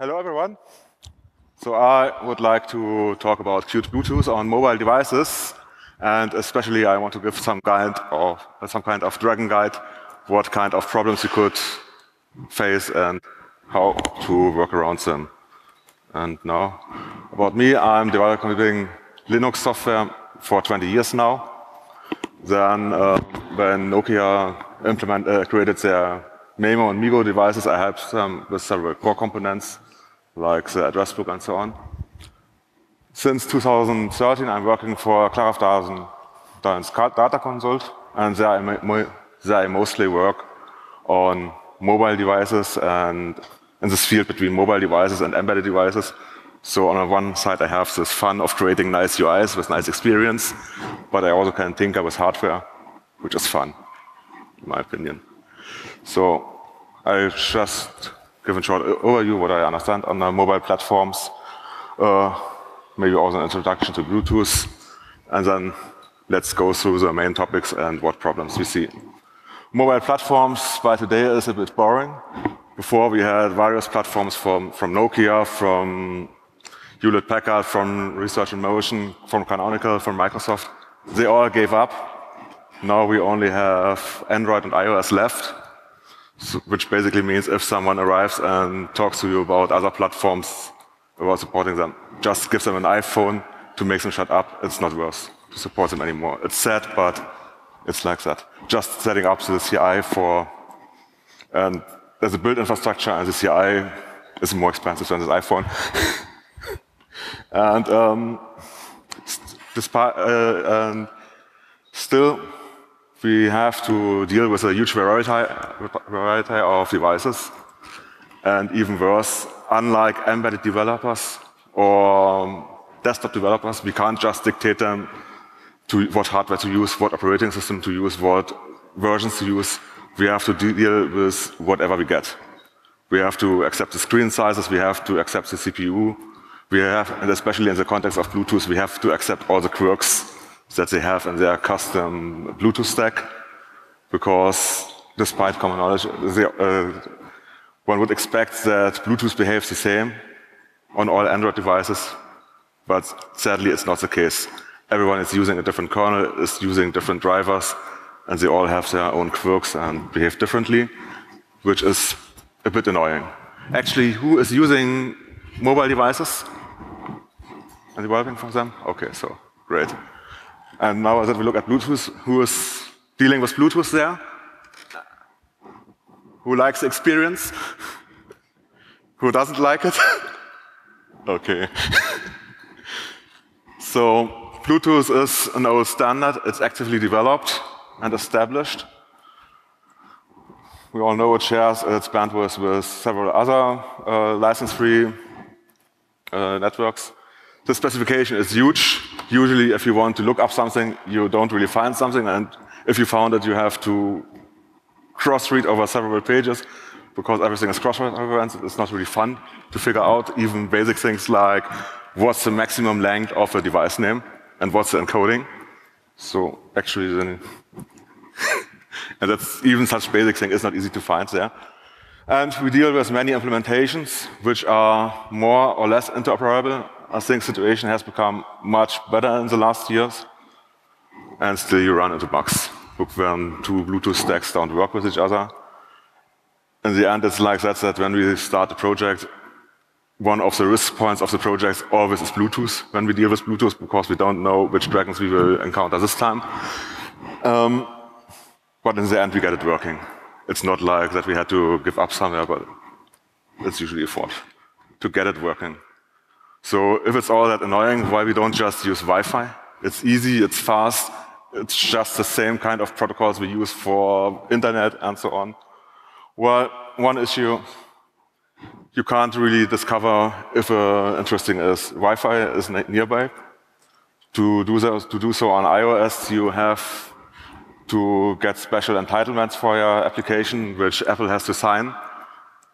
Hello, everyone. So I would like to talk about Qt Bluetooth on mobile devices, and especially I want to give some kind of some kind of dragon guide, what kind of problems you could face and how to work around them. And now, about me, I'm developing Linux software for 20 years now. Then, uh, when Nokia implement, uh, created their Maemo and MeeGo devices, I helped them with several core components like the address book and so on. Since 2013, I'm working for Claraf Data Consult, and there I, there I mostly work on mobile devices and in this field between mobile devices and embedded devices. So on one side, I have this fun of creating nice UIs with nice experience, but I also can tinker with hardware, which is fun, in my opinion. So I just give a short overview what I understand on the mobile platforms, uh, maybe also an introduction to Bluetooth, and then let's go through the main topics and what problems we see. Mobile platforms by today is a bit boring. Before we had various platforms from, from Nokia, from Hewlett Packard, from Research in Motion, from Canonical, from Microsoft. They all gave up. Now we only have Android and iOS left which basically means if someone arrives and talks to you about other platforms, about supporting them, just give them an iPhone to make them shut up. It's not worth to support them anymore. It's sad, but it's like that. Just setting up the CI for, and there's a build infrastructure, and the CI is more expensive than the iPhone. and um, despite, uh, and still, we have to deal with a huge variety, variety of devices. And even worse, unlike embedded developers or um, desktop developers, we can't just dictate them to what hardware to use, what operating system to use, what versions to use. We have to deal with whatever we get. We have to accept the screen sizes, we have to accept the CPU, we have, and especially in the context of Bluetooth, we have to accept all the quirks that they have in their custom Bluetooth stack, because despite common knowledge, they, uh, one would expect that Bluetooth behaves the same on all Android devices, but sadly it's not the case. Everyone is using a different kernel, is using different drivers, and they all have their own quirks and behave differently, which is a bit annoying. Actually, who is using mobile devices and developing for them? Okay, so great. And now that we look at Bluetooth, who is dealing with Bluetooth there? Who likes the experience? Who doesn't like it? okay. so Bluetooth is an old standard. It's actively developed and established. We all know it shares its bandwidth with several other uh, license-free uh, networks. The specification is huge. Usually, if you want to look up something, you don't really find something, and if you found it, you have to cross-read over several pages because everything is cross-referenced. It's not really fun to figure out even basic things like what's the maximum length of a device name and what's the encoding. So actually, then and that's even such basic thing is not easy to find there. And we deal with many implementations which are more or less interoperable I think situation has become much better in the last years, and still you run into bugs when two Bluetooth stacks don't work with each other. In the end, it's like that, that when we start a project, one of the risk points of the project always is Bluetooth when we deal with Bluetooth because we don't know which dragons we will encounter this time. Um, but in the end, we get it working. It's not like that we had to give up somewhere, but it's usually a fault to get it working. So if it's all that annoying, why we don't just use Wi-Fi? It's easy, it's fast, it's just the same kind of protocols we use for internet and so on. Well, one issue, you can't really discover if uh, interesting is Wi-Fi is nearby. To do, so, to do so on iOS, you have to get special entitlements for your application, which Apple has to sign.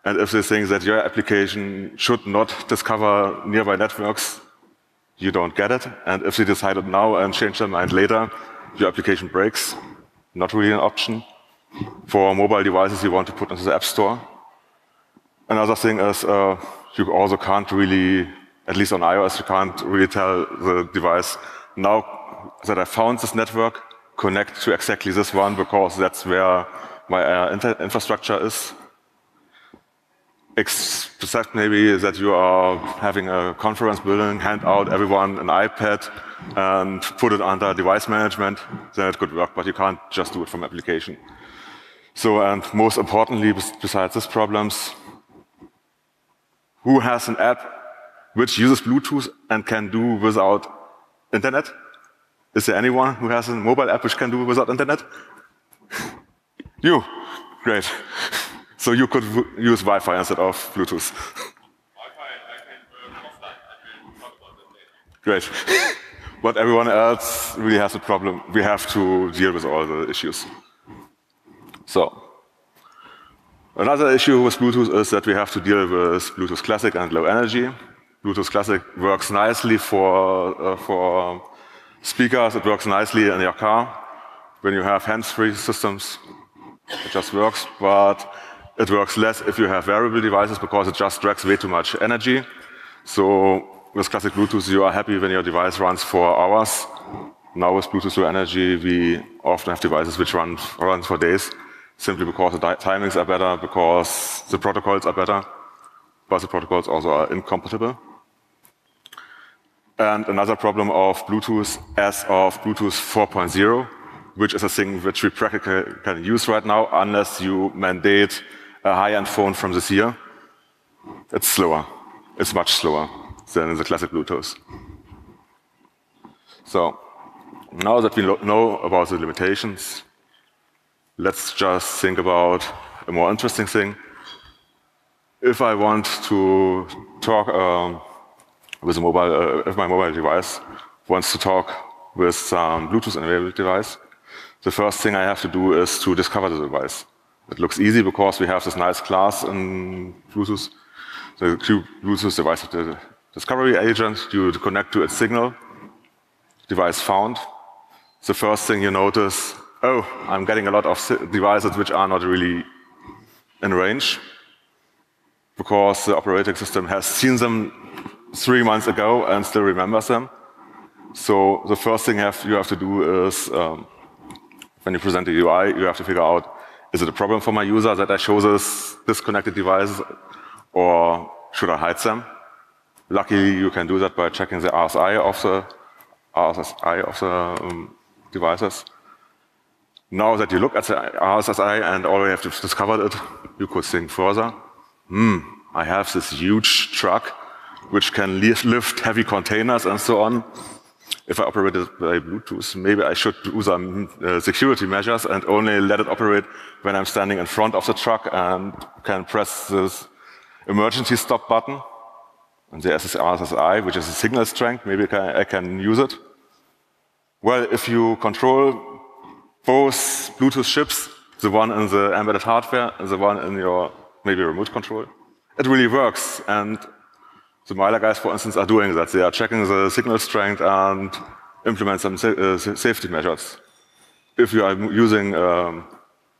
And if they think that your application should not discover nearby networks, you don't get it. And if they decide it now and change their mind later, your application breaks. Not really an option. For mobile devices you want to put into the App Store. Another thing is uh, you also can't really, at least on iOS, you can't really tell the device, now that I found this network, connect to exactly this one because that's where my uh, infrastructure is. Except maybe that you are having a conference building, hand out everyone an iPad and put it under device management, then it could work, but you can't just do it from application. So, and most importantly, besides these problems, who has an app which uses Bluetooth and can do without internet? Is there anyone who has a mobile app which can do without internet? you, great. So you could use Wi-Fi instead of Bluetooth. Great. but everyone else really has a problem. We have to deal with all the issues. So, another issue with Bluetooth is that we have to deal with Bluetooth Classic and low energy. Bluetooth Classic works nicely for, uh, for speakers, it works nicely in your car. When you have hands-free systems, it just works, but it works less if you have wearable devices because it just drags way too much energy. So with classic Bluetooth, you are happy when your device runs for hours. Now with Bluetooth Low Energy, we often have devices which run, run for days simply because the timings are better, because the protocols are better, but the protocols also are incompatible. And another problem of Bluetooth as of Bluetooth 4.0, which is a thing which we practically can use right now unless you mandate a high-end phone from this year. It's slower. It's much slower than the classic Bluetooth. So now that we know about the limitations, let's just think about a more interesting thing. If I want to talk um, with a mobile, uh, if my mobile device wants to talk with some Bluetooth enabled device, the first thing I have to do is to discover the device. It looks easy because we have this nice class in Bluetooth. The Bluetooth device the discovery agent, you connect to its signal, device found. The first thing you notice oh, I'm getting a lot of devices which are not really in range because the operating system has seen them three months ago and still remembers them. So the first thing you have to do is um, when you present the UI, you have to figure out, is it a problem for my user that I show this disconnected devices or should I hide them? Luckily, you can do that by checking the RSI of the RSI of the um, devices. Now that you look at the RSSI and already have discovered it, you could think further. Hmm, I have this huge truck which can lift heavy containers and so on. If I operate it by Bluetooth, maybe I should do some uh, security measures and only let it operate when I'm standing in front of the truck and can press this emergency stop button. And the RSSI, which is a signal strength, maybe I can use it. Well, if you control both Bluetooth chips, the one in the embedded hardware and the one in your maybe remote control. It really works. And the Meiller guys, for instance, are doing that. They are checking the signal strength and implement some uh, safety measures. If you are using, um,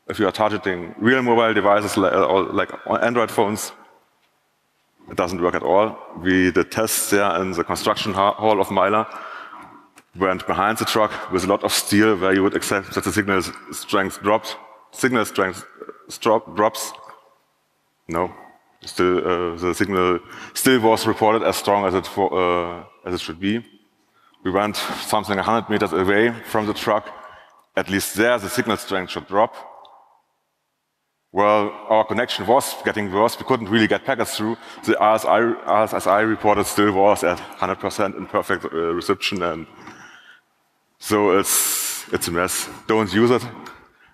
if you are targeting real mobile devices like, uh, like Android phones, it doesn't work at all. We did tests there in the construction hall of Meiller went behind the truck with a lot of steel where you would accept that the signal strength drops. Signal strength drop, drops. No, still uh, the signal still was reported as strong as it, for, uh, as it should be. We went something 100 meters away from the truck. At least there, the signal strength should drop. Well, our connection was getting worse. We couldn't really get packets through. The RSI, RSSI reported still was at 100% in perfect uh, reception and so it's, it's a mess. Don't use it.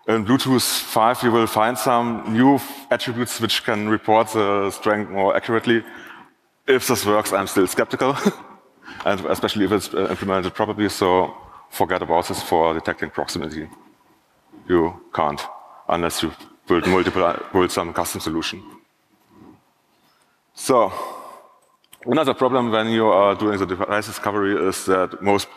In Bluetooth 5, you will find some new attributes which can report the strength more accurately. If this works, I'm still skeptical, and especially if it's uh, implemented properly, so forget about this for detecting proximity. You can't, unless you build multiple, build some custom solution. So, another problem when you are doing the device discovery is that most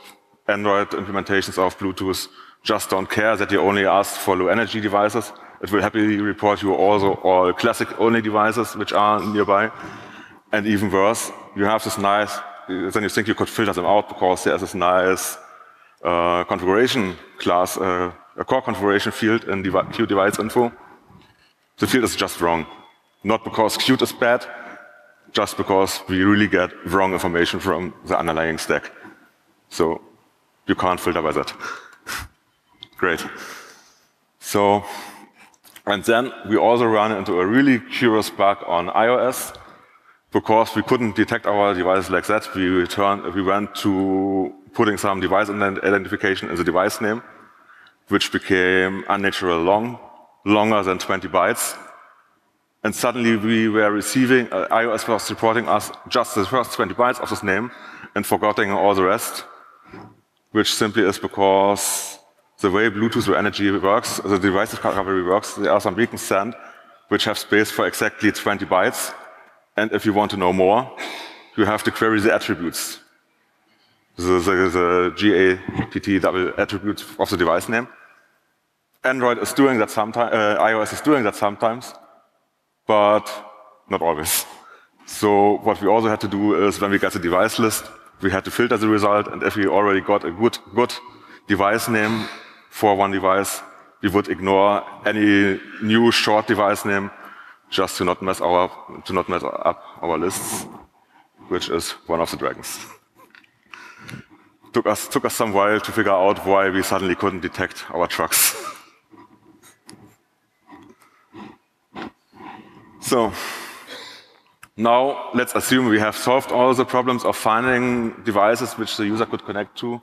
Android implementations of Bluetooth just don't care that you only ask for low energy devices. It will happily report you also all classic only devices which are nearby. And even worse, you have this nice, then you think you could filter them out because there's this nice uh, configuration class, uh, a core configuration field in Qt device info. The field is just wrong. Not because Qt is bad, just because we really get wrong information from the underlying stack. So you can't filter by that. Great. So, and then we also ran into a really curious bug on iOS because we couldn't detect our devices like that. We returned, we went to putting some device identification in the device name, which became unnatural long, longer than 20 bytes. And suddenly we were receiving, uh, iOS was reporting us just the first 20 bytes of this name and forgetting all the rest, which simply is because the way Bluetooth Low Energy works, the device discovery works, there are some beacons sent which have space for exactly 20 bytes. And if you want to know more, you have to query the attributes, the, the, the GATT double attributes of the device name. Android is doing that sometimes, uh, iOS is doing that sometimes, but not always. So what we also had to do is when we get the device list, we had to filter the result, and if we already got a good, good device name for one device, we would ignore any new short device name just to not mess our to not mess up our lists, which is one of the dragons. took us took us some while to figure out why we suddenly couldn't detect our trucks. so now let's assume we have solved all the problems of finding devices which the user could connect to.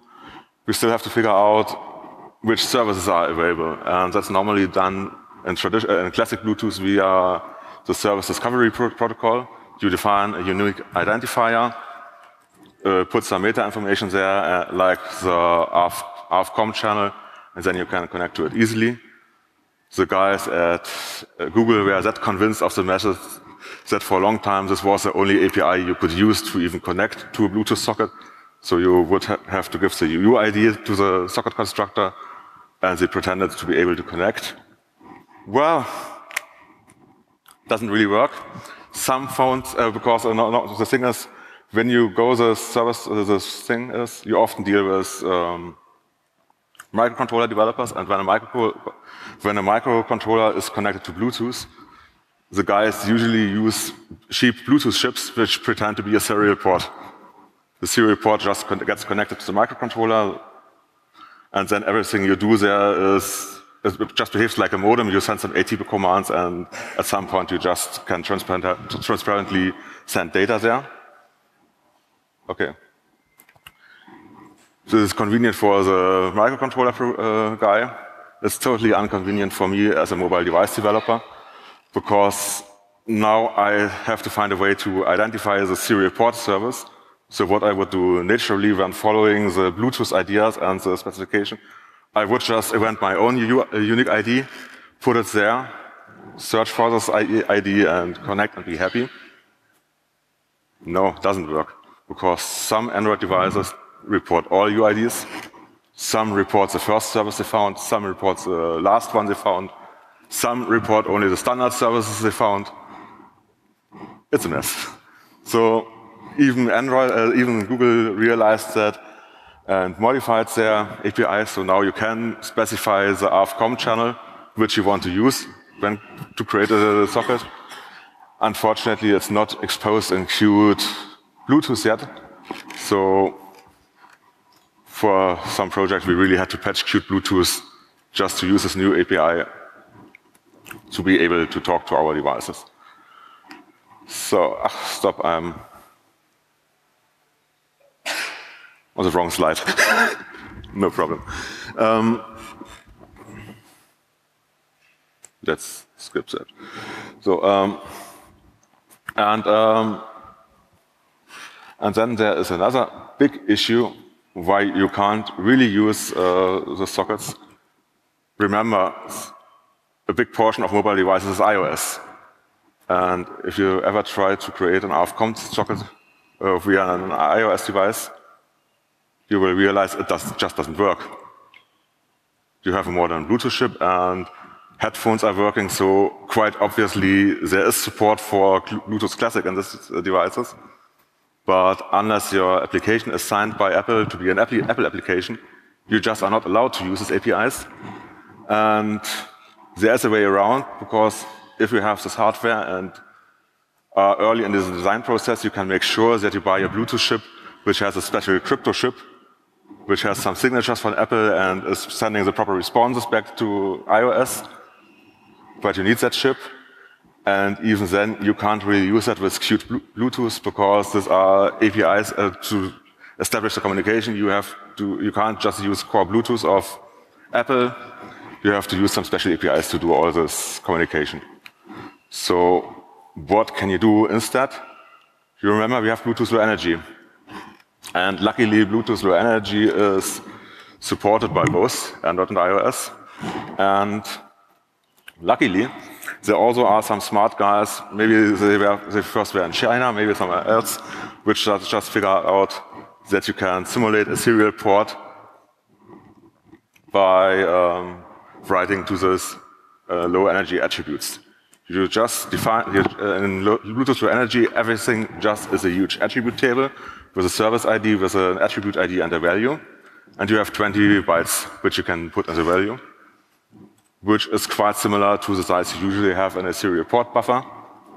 We still have to figure out which services are available. And that's normally done in, in classic Bluetooth via the service discovery pro protocol. You define a unique identifier, uh, put some meta information there, uh, like the RF, RFCOMM channel, and then you can connect to it easily. The guys at uh, Google were that convinced of the method that for a long time this was the only API you could use to even connect to a Bluetooth socket. So you would ha have to give the UUID to the socket constructor, and they pretended to be able to connect. Well, doesn't really work. Some phones, uh, because uh, the thing is, when you go the service, uh, the thing is, you often deal with um, microcontroller developers, and when a, micro, when a microcontroller is connected to Bluetooth, the guys usually use cheap Bluetooth chips which pretend to be a serial port. The serial port just gets connected to the microcontroller, and then everything you do there is it just behaves like a modem. You send some ATP commands, and at some point you just can transparent, transparently send data there. Okay. This is convenient for the microcontroller uh, guy. It's totally inconvenient for me as a mobile device developer because now I have to find a way to identify the serial port service. So what I would do naturally when following the Bluetooth ideas and the specification, I would just invent my own uh, unique ID, put it there, search for this ID and connect and be happy. No, doesn't work because some Android devices report all UIDs, some report the first service they found, some report the last one they found, some report only the standard services they found. It's a mess. So even Android, uh, even Google realized that and modified their API. So now you can specify the RFCOMM channel which you want to use when to create a socket. Unfortunately, it's not exposed in Qt Bluetooth yet. So for some projects, we really had to patch Qt Bluetooth just to use this new API to be able to talk to our devices. So, ach, stop, I'm on the wrong slide. no problem. Um, let's skip that. So, um, and um, and then there is another big issue why you can't really use uh, the sockets. Remember, a big portion of mobile devices is iOS. And if you ever try to create an RFCOMM socket uh, via an iOS device, you will realize it does, just doesn't work. You have a modern Bluetooth chip and headphones are working, so quite obviously there is support for Bluetooth Classic in these devices. But unless your application is signed by Apple to be an Apple application, you just are not allowed to use these APIs. And there's a way around because if you have this hardware and uh, early in the design process, you can make sure that you buy a Bluetooth chip which has a special crypto chip, which has some signatures from Apple and is sending the proper responses back to iOS. But you need that chip. And even then, you can't really use that with Qt Bluetooth because these are APIs uh, to establish the communication. You have to, you can't just use core Bluetooth of Apple. You have to use some special APIs to do all this communication. So what can you do instead? You remember we have Bluetooth Low Energy. And luckily, Bluetooth Low Energy is supported by both Android and iOS. And luckily, there also are some smart guys, maybe they, were, they first were in China, maybe somewhere else, which just, just figure out that you can simulate a serial port by um, writing to those uh, low energy attributes. You just define, uh, in Bluetooth Low Energy, everything just is a huge attribute table with a service ID, with an attribute ID and a value. And you have 20 bytes which you can put as a value, which is quite similar to the size you usually have in a serial port buffer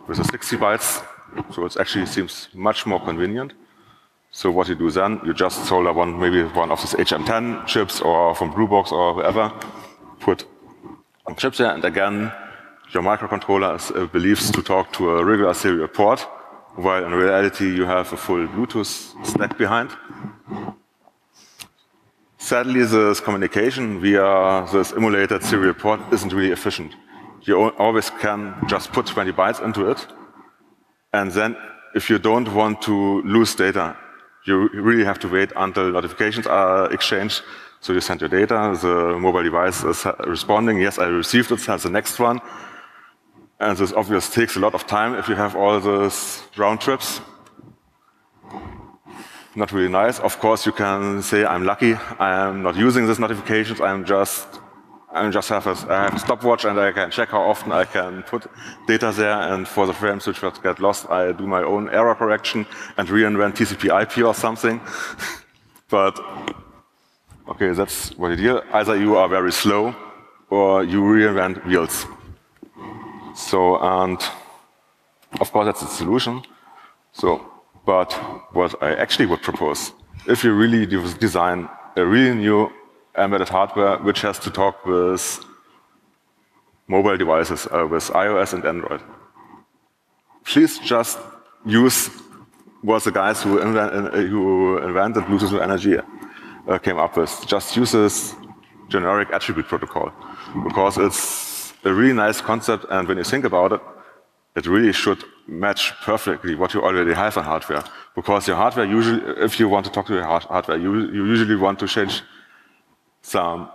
with a 60 bytes. So it actually seems much more convenient. So what you do then, you just solder one, maybe one of these HM10 chips or from Bluebox or wherever, put chips there, and again, your microcontroller uh, believes to talk to a regular serial port, while in reality you have a full Bluetooth stack behind. Sadly, this communication via this emulated serial port isn't really efficient. You always can just put 20 bytes into it, and then if you don't want to lose data, you really have to wait until notifications are exchanged. So you send your data, the mobile device is responding, yes, I received it, sends the next one. And this obviously takes a lot of time if you have all those round trips. Not really nice. Of course, you can say, I'm lucky, I am not using these notifications, I'm just I'm just have a, I have a stopwatch and I can check how often I can put data there. And for the frames which get lost, I do my own error correction and reinvent TCP IP or something. but okay, that's what you do. Either you are very slow or you reinvent wheels. So, and of course that's the solution. So, but what I actually would propose, if you really design a really new embedded hardware which has to talk with mobile devices, uh, with iOS and Android. Please just use what the guys who, invent, uh, who invented Bluetooth Energy uh, came up with. Just use this generic attribute protocol because it's a really nice concept and when you think about it, it really should match perfectly what you already have on hardware. Because your hardware usually, if you want to talk to your hardware, you, you usually want to change some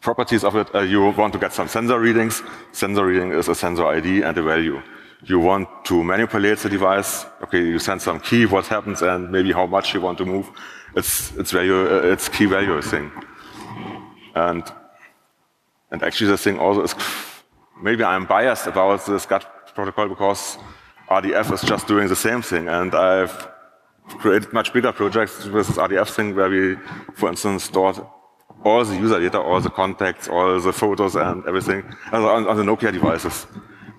properties of it. Uh, you want to get some sensor readings. Sensor reading is a sensor ID and a value. You want to manipulate the device. Okay, you send some key, what happens, and maybe how much you want to move. It's it's value. Uh, it's key value thing. And and actually, the thing also is maybe I'm biased about this GATT protocol because RDF is just doing the same thing, and I've created much bigger projects with this RDF thing where we, for instance, stored all the user data, all the contacts, all the photos and everything on, on, the Nokia devices.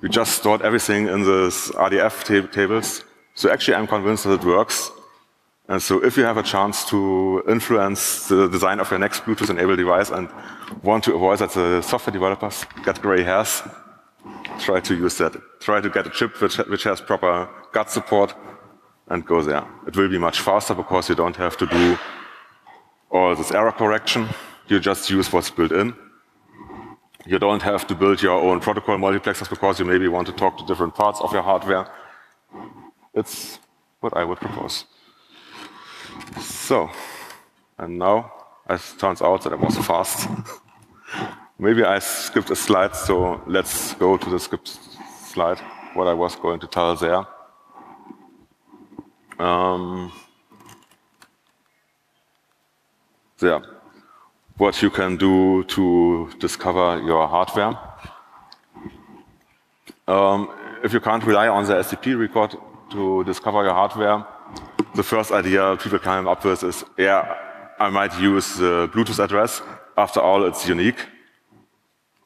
We just stored everything in this RDF tab tables. So actually I'm convinced that it works. And so if you have a chance to influence the design of your next Bluetooth enabled device and want to avoid that the software developers get gray hairs, try to use that. Try to get a chip which, which has proper GATT support and go there. It will be much faster because you don't have to do all this error correction. You just use what's built in. You don't have to build your own protocol multiplexers because you maybe want to talk to different parts of your hardware. It's what I would propose. So, and now it turns out that I was fast. maybe I skipped a slide, so let's go to the skipped slide, what I was going to tell there. Um, yeah, what you can do to discover your hardware. Um, if you can't rely on the SDP record to discover your hardware, the first idea people come up with is, yeah, I might use the Bluetooth address. After all, it's unique.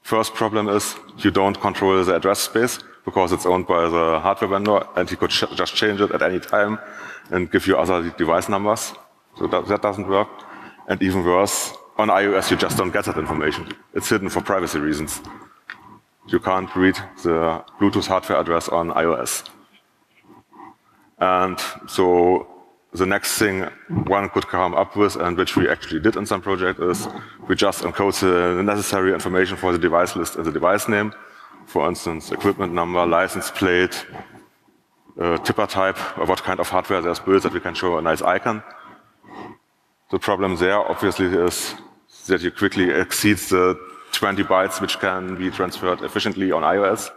First problem is you don't control the address space because it's owned by the hardware vendor and he could just change it at any time and give you other device numbers. So that, that doesn't work. And even worse, on iOS you just don't get that information. It's hidden for privacy reasons. You can't read the Bluetooth hardware address on iOS. And so the next thing one could come up with, and which we actually did in some project, is we just encode the necessary information for the device list and the device name. For instance, equipment number, license plate, uh, tipper type, or what kind of hardware there's built that we can show a nice icon. The problem there obviously is that you quickly exceed the 20 bytes which can be transferred efficiently on iOS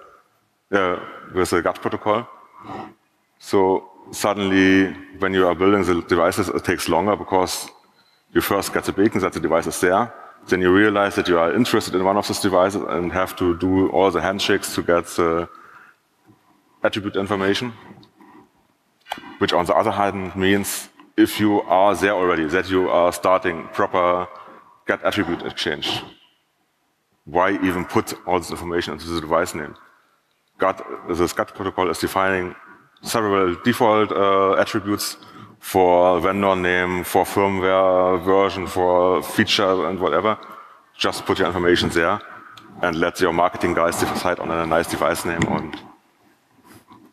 uh, with the GATT protocol. So suddenly, when you are building the devices, it takes longer because you first get the beacon that the device is there. Then you realize that you are interested in one of these devices and have to do all the handshakes to get the attribute information. Which on the other hand means if you are there already, that you are starting proper GATT attribute exchange. Why even put all this information into the device name? GATT, the GATT protocol is defining several default uh, attributes for vendor name, for firmware version, for feature and whatever. Just put your information there and let your marketing guys decide on a nice device name and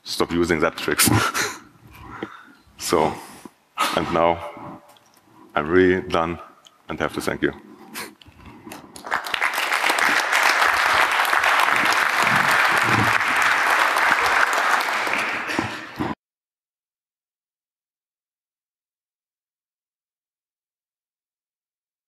stop using that tricks. so, and now I'm really done and have to thank you.